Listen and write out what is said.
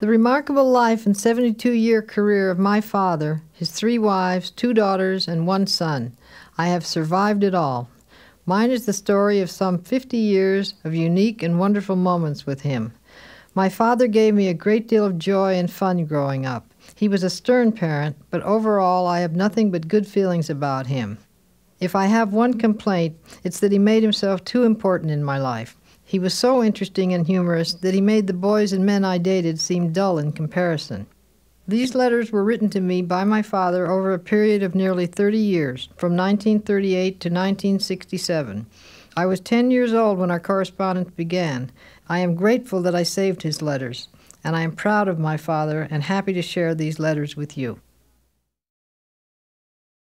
The remarkable life and 72 year career of my father, his three wives, two daughters, and one son. I have survived it all. Mine is the story of some 50 years of unique and wonderful moments with him. My father gave me a great deal of joy and fun growing up. He was a stern parent, but overall I have nothing but good feelings about him. If I have one complaint, it's that he made himself too important in my life. He was so interesting and humorous that he made the boys and men I dated seem dull in comparison. These letters were written to me by my father over a period of nearly 30 years, from 1938 to 1967. I was 10 years old when our correspondence began. I am grateful that I saved his letters, and I am proud of my father and happy to share these letters with you.